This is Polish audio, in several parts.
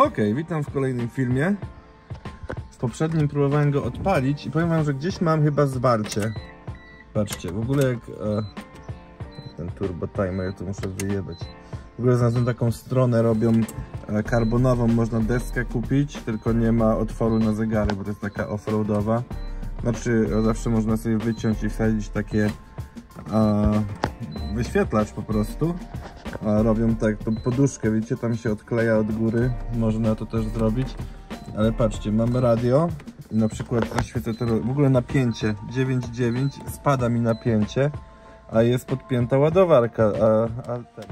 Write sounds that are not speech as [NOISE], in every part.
Okej, witam w kolejnym filmie. W poprzednim próbowałem go odpalić i powiem wam, że gdzieś mam chyba zwarcie. Patrzcie, w ogóle jak e, ten turbo timer, to muszę wyjebać. W ogóle znalazłem taką stronę, robią e, karbonową, można deskę kupić, tylko nie ma otworu na zegary, bo to jest taka offroadowa. Znaczy, zawsze można sobie wyciąć i wsadzić takie e, wyświetlacz po prostu. Robią tak, tą poduszkę, wiecie, tam się odkleja od góry, można to też zrobić. Ale patrzcie, mamy radio i na przykład zaświecę to, w ogóle napięcie 9,9, spada mi napięcie, a jest podpięta ładowarka, a, a ten...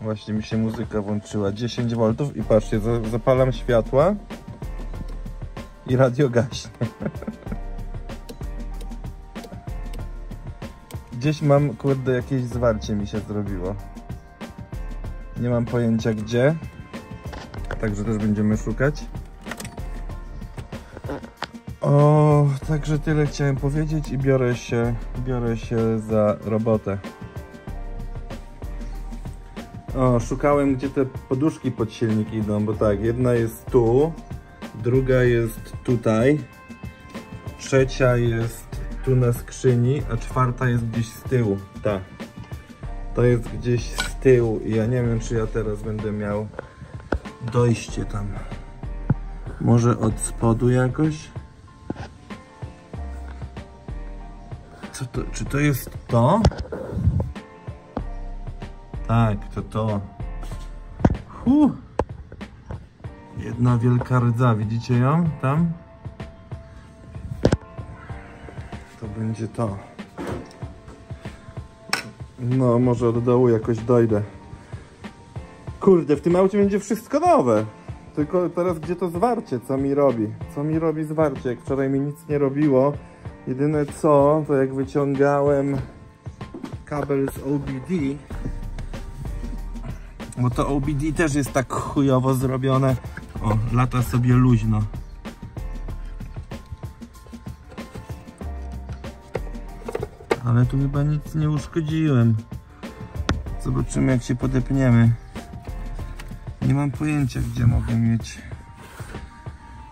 Właśnie mi się muzyka włączyła, 10 V i patrzcie, za- zapalam światła i radio gaśnie. [LAUGHS] Gdzieś mam, kurde, jakieś zwarcie mi się zrobiło. Nie mam pojęcia gdzie. Także też będziemy szukać. O, także tyle chciałem powiedzieć i biorę się, biorę się za robotę. O, szukałem gdzie te poduszki pod silnik idą, bo tak, jedna jest tu, druga jest tutaj, trzecia jest tu na skrzyni, a czwarta jest gdzieś z tyłu. Ta. To jest gdzieś z tyłu i ja nie wiem, czy ja teraz będę miał dojście tam. Może od spodu jakoś? Co to, czy to jest to? Tak, to to. Hu. Jedna wielka rdza, widzicie ją tam? To będzie to. No, może od dołu jakoś dojdę. Kurde, w tym aucie będzie wszystko nowe. Tylko teraz gdzie to zwarcie, co mi robi? Co mi robi zwarcie? Jak wczoraj mi nic nie robiło. Jedyne co, to jak wyciągałem kabel z OBD, bo to OBD też jest tak chujowo zrobione. O, lata sobie luźno. Ale tu chyba nic nie uszkodziłem. Zobaczymy jak się podepniemy. Nie mam pojęcia gdzie mogę mieć.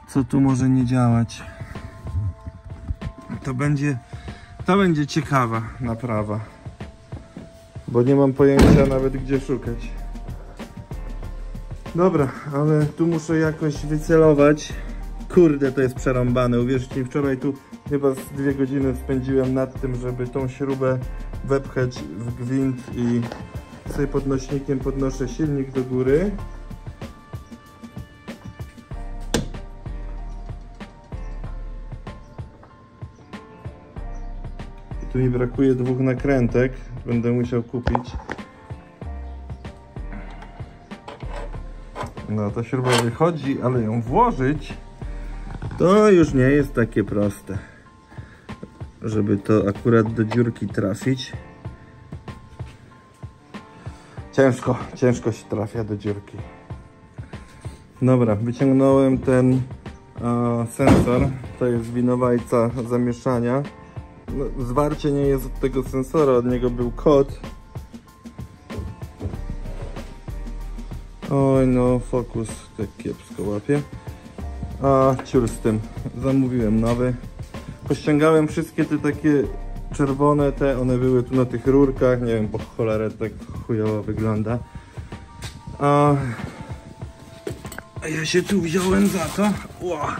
Co tu może nie działać. To będzie, to będzie ciekawa naprawa. Bo nie mam pojęcia nawet gdzie szukać. Dobra, ale tu muszę jakoś wycelować. Kurde, to jest przerąbane. Uwierzcie mi, wczoraj tu chyba z dwie godziny spędziłem nad tym, żeby tą śrubę wepchać w gwint i sobie podnośnikiem podnoszę silnik do góry. Tu mi brakuje dwóch nakrętek, będę musiał kupić. No, ta śruba wychodzi, ale ją włożyć to już nie jest takie proste. Żeby to akurat do dziurki trafić. Ciężko, ciężko się trafia do dziurki. Dobra, wyciągnąłem ten e, sensor. To jest winowajca zamieszania. No, zwarcie nie jest od tego sensora, od niego był kod. Oj no, fokus tak kiepsko łapie. A ciur z tym. Zamówiłem nowy. Pościągałem wszystkie te takie czerwone te, one były tu na tych rurkach, nie wiem po cholerę tak chujowo wygląda. A, ja się tu wziąłem za to. Ła.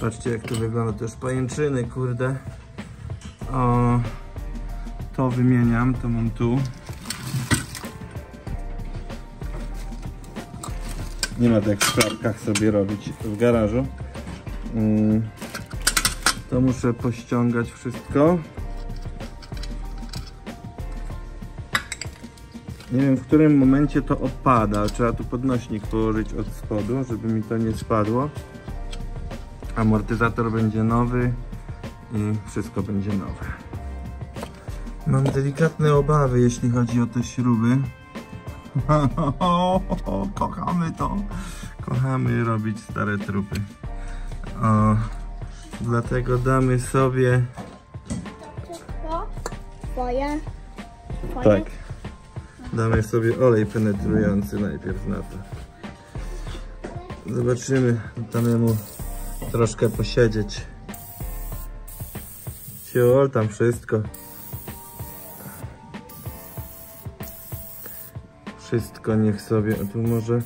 Patrzcie jak to wygląda, to już pajęczyny, kurde. To wymieniam, to mam tu. Nie ma tak w klapkach sobie robić w garażu. Mm, To muszę pościągać wszystko. Nie wiem w którym momencie to opada. Trzeba tu podnośnik położyć od spodu, żeby mi to nie spadło. Amortyzator będzie nowy i wszystko będzie nowe. Mam delikatne obawy, jeśli chodzi o te śruby. [LAUGHS] Kochamy to. Kochamy robić stare trupy. O, dlatego damy sobie. Twoje. Twoje? Tak. Damy sobie olej penetrujący najpierw na to. Zobaczymy, tam jemu troszkę posiedzieć. Ciol, tam wszystko. Wszystko niech sobie, tu może,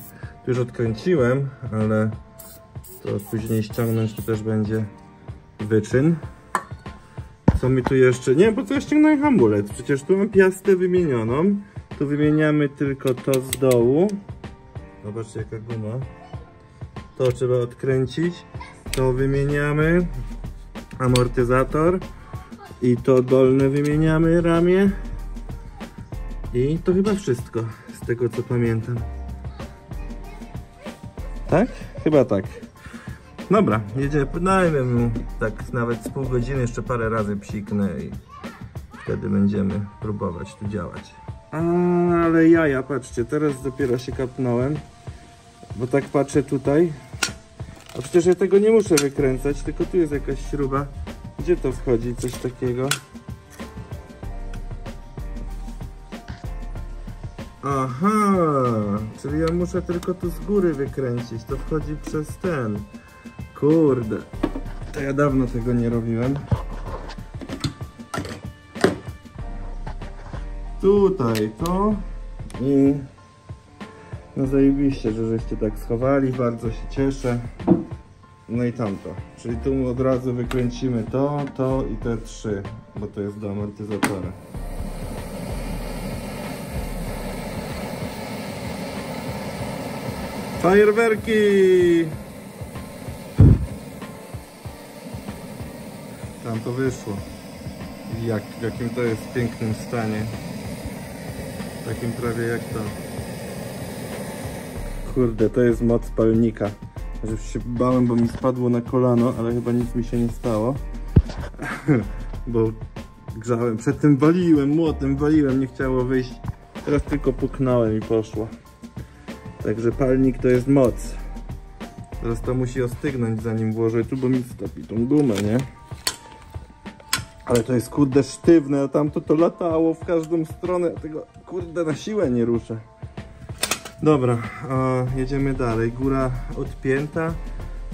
tu już odkręciłem, ale to później ściągnąć to też będzie wyczyn. Co mi tu jeszcze, nie, bo to ja ściągnąłem hamulec, przecież tu mam piastę wymienioną. Tu wymieniamy tylko to z dołu. Zobaczcie jaka guma. To trzeba odkręcić. To wymieniamy. Amortyzator. I to dolne wymieniamy ramię. I to chyba wszystko, tego co pamiętam. Tak? Chyba tak. Dobra, jedziemy, dajmy mu tak nawet z pół godziny, jeszcze parę razy psiknę i wtedy będziemy próbować tu działać. Ale jaja, patrzcie, teraz dopiero się kapnąłem, bo tak patrzę tutaj, a przecież ja tego nie muszę wykręcać, tylko tu jest jakaś śruba. Gdzie to wchodzi, coś takiego? Aha, czyli ja muszę tylko tu z góry wykręcić, to wchodzi przez ten. Kurde, to ja dawno tego nie robiłem. Tutaj to i no zajebiście, że żeście tak schowali, bardzo się cieszę. No i tamto, czyli tu od razu wykręcimy to, to i te trzy, bo to jest do amortyzatora. Fajerwerki! Tam to wyszło. Jak, w jakim to jest pięknym stanie. Takim prawie jak to. Kurde, to jest moc palnika. Że się bałem, bo mi spadło na kolano, ale chyba nic mi się nie stało. [LAUGHS] bo grzałem, przed tym waliłem, młotem waliłem, nie chciało wyjść. Teraz tylko puknąłem i poszło. Także palnik to jest moc. Teraz to musi ostygnąć zanim włożę tu, bo mi stopi tą gumę, nie? Ale to jest kurde sztywne, a tamto to latało w każdą stronę. Tego kurde na siłę nie ruszę. Dobra, a jedziemy dalej. Góra odpięta,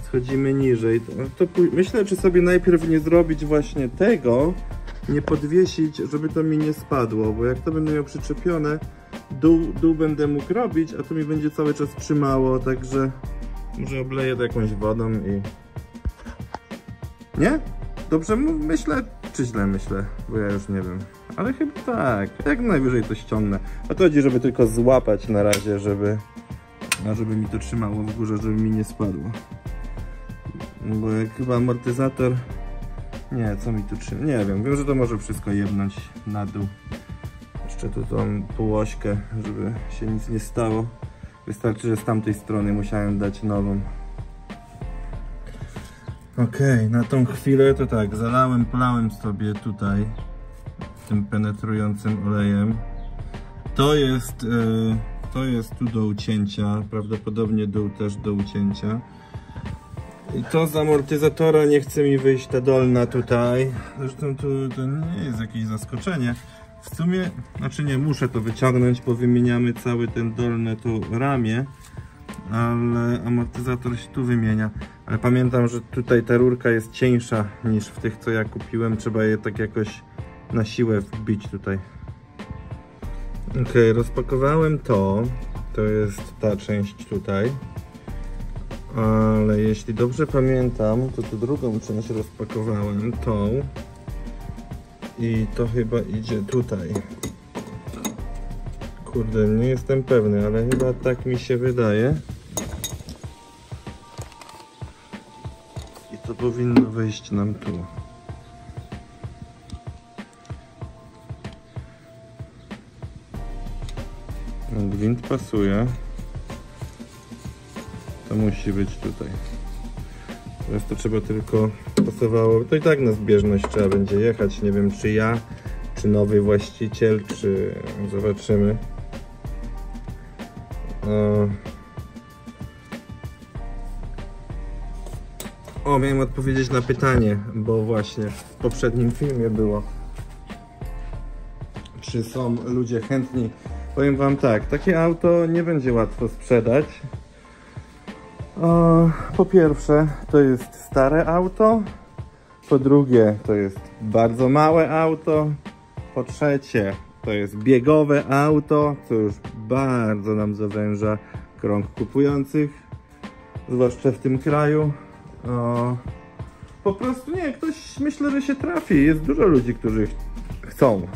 schodzimy niżej. To, to myślę, czy sobie najpierw nie zrobić właśnie tego, nie podwiesić, żeby to mi nie spadło, bo jak to będę miał przyczepione, dół, dół będę mógł robić, a to mi będzie cały czas trzymało, także może obleję to jakąś wodą i... Nie? Dobrze myślę, czy źle myślę? Bo ja już nie wiem. Ale chyba tak. Jak najwyżej to ściągnę. A to chodzi, żeby tylko złapać na razie, żeby... A żeby mi to trzymało w górze, żeby mi nie spadło. Bo jak chyba amortyzator... Nie, co mi tu trzyma? Nie wiem, wiem, że to może wszystko jebnąć na dół. Jeszcze tu tą półośkę, żeby się nic nie stało. Wystarczy, że z tamtej strony musiałem dać nową. Ok, na tą chwilę to tak, zalałem, polałem sobie tutaj tym penetrującym olejem. To jest, yy, to jest tu do ucięcia, prawdopodobnie dół też do ucięcia. I to z amortyzatora nie chce mi wyjść ta dolna tutaj. Zresztą tu to nie jest jakieś zaskoczenie. W sumie, znaczy nie, muszę to wyciągnąć, bo wymieniamy cały ten dolne tu ramię ale amortyzator się tu wymienia. Ale pamiętam, że tutaj ta rurka jest cieńsza niż w tych, co ja kupiłem. Trzeba je tak jakoś na siłę wbić tutaj. Ok, rozpakowałem to. To jest ta część tutaj. Ale jeśli dobrze pamiętam, to tu drugą część rozpakowałem, tą. I to chyba idzie tutaj. Kurde, nie jestem pewny, ale chyba tak mi się wydaje. I to powinno wejść nam tu. Gwint pasuje. To musi być tutaj. Teraz to trzeba tylko pasowało. To i tak na zbieżność trzeba będzie jechać. Nie wiem czy ja, czy nowy właściciel, czy zobaczymy. O, miałem odpowiedzieć na pytanie, bo właśnie w poprzednim filmie było. Czy są ludzie chętni? Powiem wam tak, takie auto nie będzie łatwo sprzedać. Po pierwsze, to jest stare auto. Po drugie, to jest bardzo małe auto. Po trzecie, to jest biegowe auto, co już bardzo nam zawęża krąg kupujących, zwłaszcza w tym kraju. Po prostu nie, ktoś myślę, że się trafi. Jest dużo ludzi, którzy ch- chcą.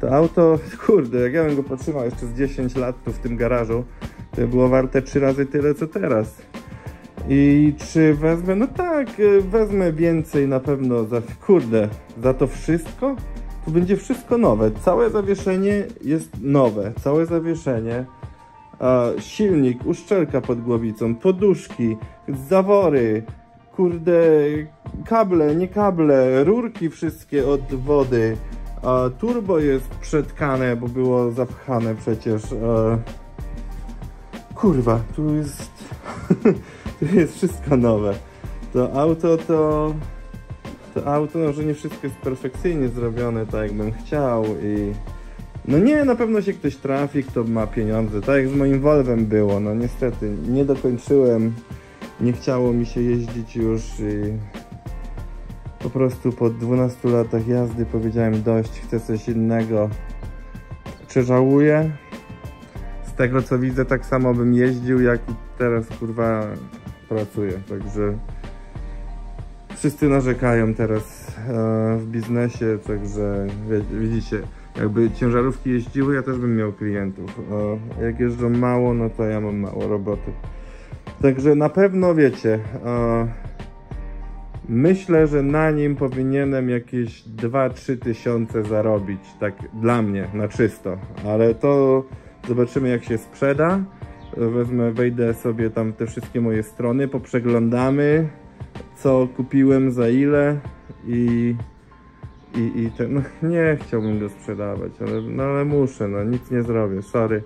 To auto, [LAUGHS] kurde, jak ja bym go potrzymał jeszcze z 10 lat tu w tym garażu, to było warte 3 razy tyle co teraz. I czy wezmę? No tak, y, wezmę więcej na pewno za, kurde, za to wszystko. Tu będzie wszystko nowe. Całe zawieszenie jest nowe. Całe zawieszenie. Silnik, uszczelka pod głowicą, poduszki, zawory, kurde, kable, nie kable, rurki wszystkie od wody. Turbo jest przetkane, bo było zapchane przecież. E, kurwa, tu jest. [LAUGHS] jest wszystko nowe. To auto to. To auto, no, że nie wszystko jest perfekcyjnie zrobione tak, jakbym chciał i. No nie, na pewno się ktoś trafi, kto ma pieniądze. Tak jak z moim Volvem było, no niestety nie dokończyłem. Nie chciało mi się jeździć już i po prostu po 12 latach jazdy powiedziałem dość, chcę coś innego. Czy żałuję? Z tego co widzę, tak samo bym jeździł, jak i teraz kurwa pracuję. Także wszyscy narzekają teraz e, w biznesie, także widzicie, jakby ciężarówki jeździły, ja też bym miał klientów. Jak jeżdżą mało, no to ja mam mało roboty. Także na pewno wiecie, e, myślę, że na nim powinienem jakieś 2-3 tysiące zarobić, tak dla mnie, na czysto, ale to zobaczymy jak się sprzeda. Wezmę, wejdę sobie tam te wszystkie moje strony, poprzeglądamy, co kupiłem, za ile i, i, i ten, no, nie chciałbym go sprzedawać, ale, no, ale muszę, no nic nie zrobię, sorry.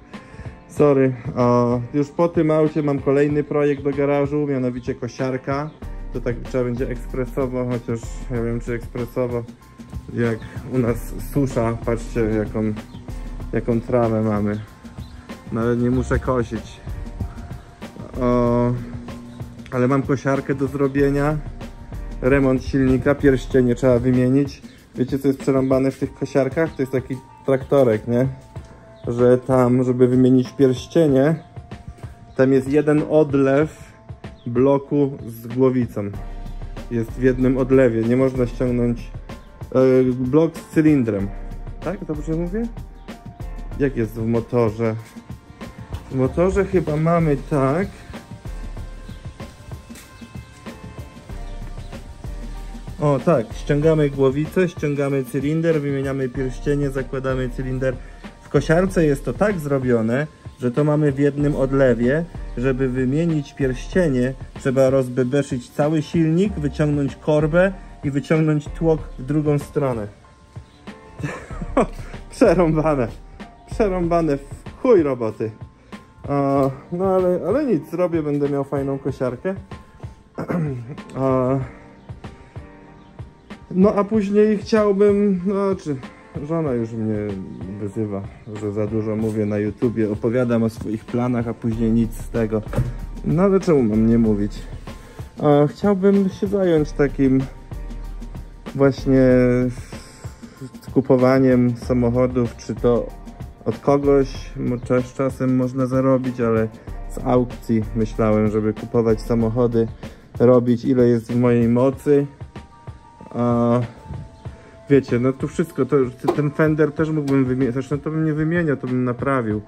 Sorry, o, już po tym aucie mam kolejny projekt do garażu, mianowicie kosiarka. To tak trzeba będzie ekspresowo, chociaż ja wiem czy ekspresowo, jak u nas susza, patrzcie jaką, jaką trawę mamy. Nawet nie muszę kosić. O, ale mam kosiarkę do zrobienia. Remont silnika, pierścienie trzeba wymienić. Wiecie co jest przerąbane w tych kosiarkach? To jest taki traktorek, nie? Że tam, żeby wymienić pierścienie, tam jest jeden odlew bloku z głowicą. Jest w jednym odlewie, nie można ściągnąć e, blok z cylindrem. Tak? Dobrze mówię? Jak jest w motorze? W motorze chyba mamy tak. O tak, ściągamy głowicę, ściągamy cylinder, wymieniamy pierścienie, zakładamy cylinder. W kosiarce jest to tak zrobione, że to mamy w jednym odlewie. Żeby wymienić pierścienie, trzeba rozbebeszyć cały silnik, wyciągnąć korbę i wyciągnąć tłok w drugą stronę. [LAUGHS] Przerąbane. Przerąbane w chuj roboty. No ale, ale nic, zrobię, będę miał fajną kosiarkę. [CLEARS THROAT] No a później chciałbym, no czy żona już mnie wyzywa, że za dużo mówię na YouTubie, opowiadam o swoich planach, a później nic z tego. No ale czemu mam nie mówić? Chciałbym się zająć takim właśnie kupowaniem samochodów, czy to od kogoś, czasem można zarobić, ale z aukcji myślałem, żeby kupować samochody, robić ile jest w mojej mocy. A wiecie, no tu wszystko, to, ten fender też mógłbym wymienić, zresztą to bym nie wymieniał, to bym naprawił,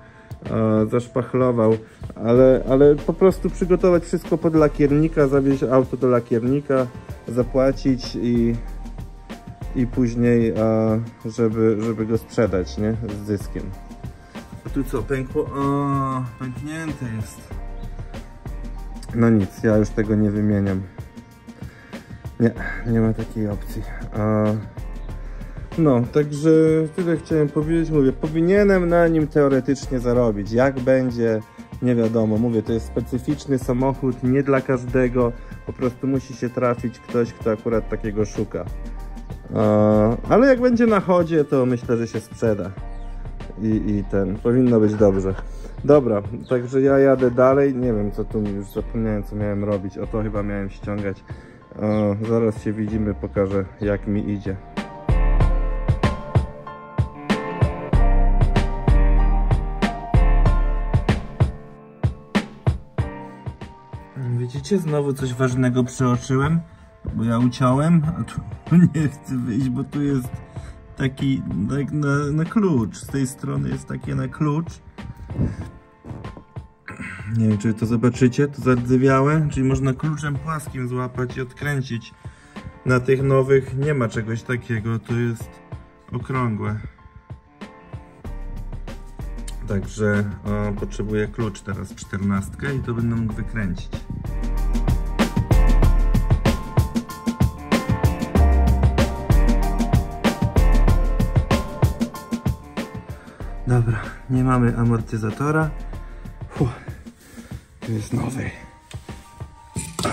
a, zaszpachlował, ale, ale po prostu przygotować wszystko pod lakiernika, zawieźć auto do lakiernika, zapłacić i, i później, żeby, żeby go sprzedać, nie, z zyskiem. A tu co, pękło? O, pęknięte jest. No nic, ja już tego nie wymieniam. Nie, nie ma takiej opcji. A... No, także tyle chciałem powiedzieć. Mówię, powinienem na nim teoretycznie zarobić. Jak będzie, nie wiadomo. Mówię, to jest specyficzny samochód, nie dla każdego. Po prostu musi się trafić ktoś, kto akurat takiego szuka. Ale jak będzie na chodzie, to myślę, że się sprzeda. I, i ten, powinno być dobrze. Dobra, także ja jadę dalej. Nie wiem co tu już zapomniałem co miałem robić. O to chyba miałem ściągać. O, zaraz się widzimy, pokażę jak mi idzie. Widzicie, znowu coś ważnego przeoczyłem, bo ja uciąłem, a tu [LAUGHS] nie chcę wyjść, bo tu jest taki tak na, na klucz. Z tej strony jest takie na klucz. Nie wiem, czy to zobaczycie, to zardzewiałe, czyli można kluczem płaskim złapać i odkręcić. Na tych nowych nie ma czegoś takiego, to jest okrągłe. Także o, potrzebuję klucz teraz, czternastkę i to będę mógł wykręcić. Dobra, nie mamy amortyzatora. Fuh, tu jest nowy.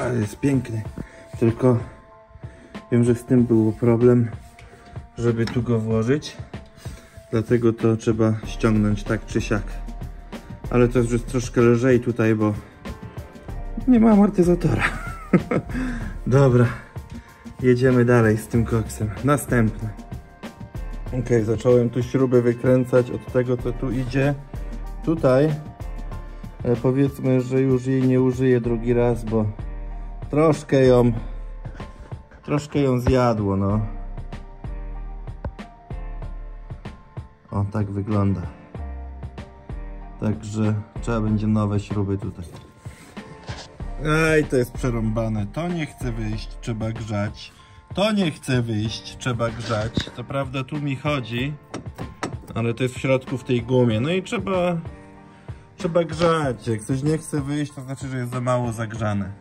Ale jest piękny. Tylko wiem, że z tym był problem, żeby tu go włożyć. Dlatego to trzeba ściągnąć tak czy siak. Ale to już jest troszkę lżej tutaj, bo nie ma amortyzatora. [LAUGHS] Dobra, jedziemy dalej z tym koksem. Następny. Ok, zacząłem tu śrubę wykręcać od tego, co tu idzie. Tutaj e, powiedzmy, że już jej nie użyję drugi raz, bo troszkę ją troszkę ją zjadło, no. O, tak wygląda. Także trzeba będzie nowe śruby tutaj. Ej, to jest przerąbane. To nie chce wyjść, trzeba grzać. To nie chce wyjść, trzeba grzać. To prawda tu mi chodzi, ale to jest w środku w tej gumie. No i trzeba trzeba grzać. Jak coś nie chce wyjść, to znaczy, że jest za mało zagrzane.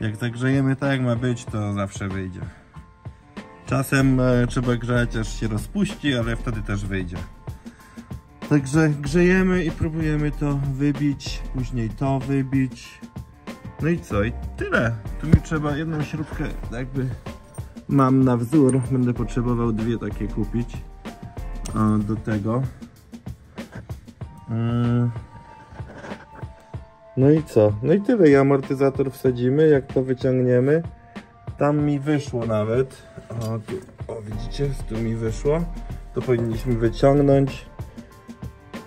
Jak zagrzejemy tak jak ma być, to zawsze wyjdzie. Czasem e, trzeba grzać aż się rozpuści, ale wtedy też wyjdzie. Także grzejemy i próbujemy to wybić, później to wybić. No i co? I tyle. Tu mi trzeba jedną śrubkę jakby mam na wzór. Będę potrzebował dwie takie kupić do tego. Mm. No i co? No i tyle. I amortyzator wsadzimy, jak to wyciągniemy. Tam mi wyszło nawet. O, tu, o widzicie, tu mi wyszło. To powinniśmy wyciągnąć.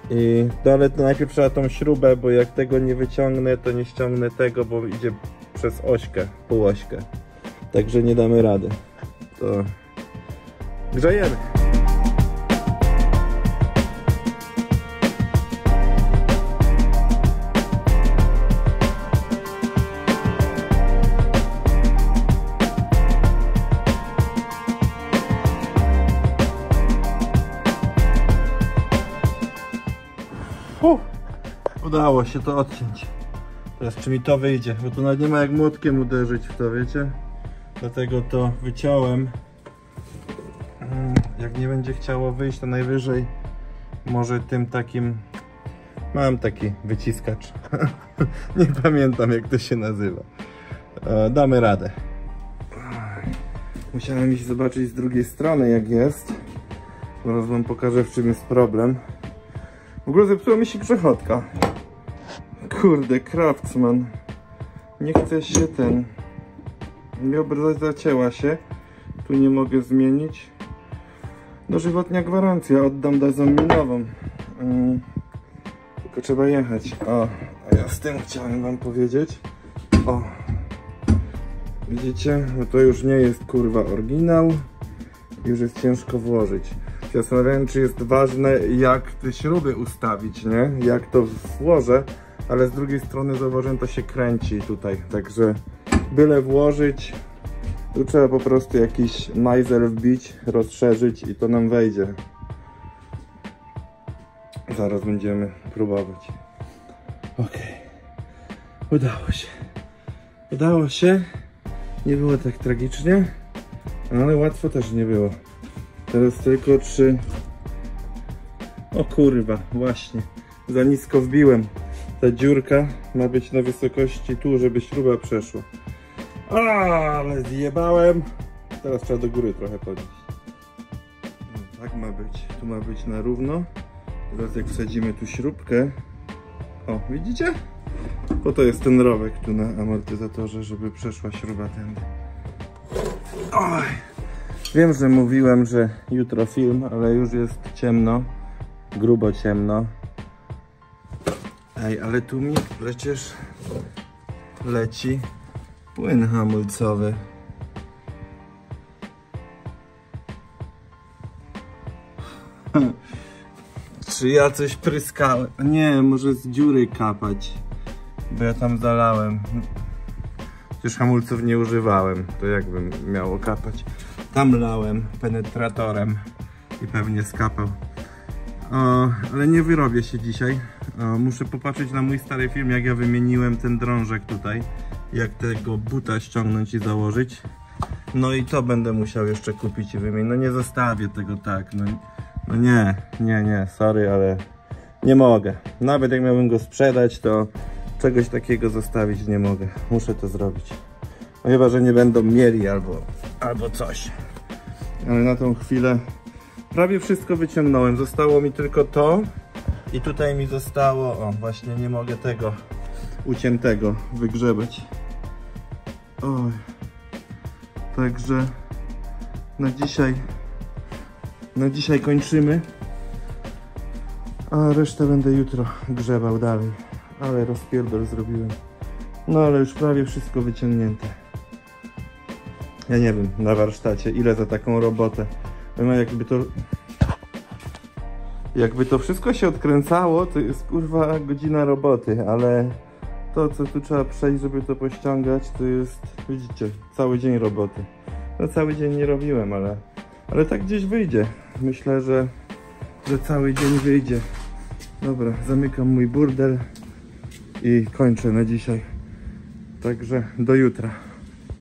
I no ale to najpierw trzeba tą śrubę, bo jak tego nie wyciągnę, to nie ściągnę tego, bo idzie przez ośkę, półośkę. Także nie damy rady. To grzejemy. Fuh, udało się to odciąć. Teraz czy mi to wyjdzie, bo tu nawet nie ma jak młotkiem uderzyć w to, wiecie? Dlatego to wyciąłem. Mm, Jak nie będzie chciało wyjść, to najwyżej może tym takim... Mam taki wyciskacz. [LAUGHS] nie pamiętam jak to się nazywa. E, Damy radę. Musiałem iść zobaczyć z drugiej strony jak jest. Zaraz wam pokażę w czym jest problem. W ogóle zepsuła mi się przechodka. Kurde, Craftsman. Nie chce się ten... Mi obrać zacięła się. Tu nie mogę zmienić. Dożywotnia gwarancja. Oddam dazą minową. Mm. Tylko trzeba jechać. O, a ja z tym chciałem wam powiedzieć. O. Widzicie? No to już nie jest kurwa oryginał. Już jest ciężko włożyć. Zastanawiałem, czy jest ważne, jak te śruby ustawić, nie? Jak to włożę, ale z drugiej strony zauważyłem, to się kręci tutaj, także byle włożyć, tu trzeba po prostu jakiś majzer wbić, rozszerzyć i to nam wejdzie. Zaraz będziemy próbować. Ok, udało się. Udało się. Nie było tak tragicznie, ale łatwo też nie było. Teraz tylko czy... O kurwa, właśnie. Za nisko wbiłem. Ta dziurka ma być na wysokości tu, żeby śruba przeszła. A, ale zjebałem. Teraz trzeba do góry trochę podnieść. No, tak ma być. Tu ma być na równo. Teraz jak wsadzimy tu śrubkę, O, widzicie? Po to jest ten rowek tu na amortyzatorze, żeby przeszła śruba tędy. Oj. Wiem, że mówiłem, że jutro film, ale już jest ciemno. Grubo ciemno. Ej, ale tu mi przecież leci płyn hamulcowy. [LAUGHS] Czy ja coś pryskałem? Nie, może z dziury kapać. Bo ja tam zalałem. Przecież hamulców nie używałem. To jakbym miało kapać. Tam lałem penetratorem i pewnie skapał. O, ale nie wyrobię się dzisiaj. O, muszę popatrzeć na mój stary film, jak ja wymieniłem ten drążek tutaj. Jak tego buta ściągnąć i założyć. No i to będę musiał jeszcze kupić i wymienić. No nie zostawię tego tak. No, no nie, nie, nie, sorry, ale nie mogę. Nawet jak miałbym go sprzedać, to czegoś takiego zostawić nie mogę. Muszę to zrobić. No chyba, że nie będą mieli albo, albo coś. Ale na tą chwilę prawie wszystko wyciągnąłem. Zostało mi tylko to i tutaj mi zostało, o właśnie nie mogę tego uciętego wygrzebać. Oj. Także na dzisiaj na dzisiaj kończymy. A resztę będę jutro grzebał dalej. Ale rozpierdol zrobiłem. No ale już prawie wszystko wyciągnięte. Ja nie wiem, na warsztacie, ile za taką robotę. No jakby to... Jakby to wszystko się odkręcało, to jest kurwa godzina roboty, ale to co tu trzeba przejść, żeby to pościągać, to jest, widzicie, cały dzień roboty. No cały dzień nie robiłem, ale, ale tak gdzieś wyjdzie. Myślę, że, że cały dzień wyjdzie. Dobra, zamykam mój burdel i kończę na dzisiaj. Także do jutra.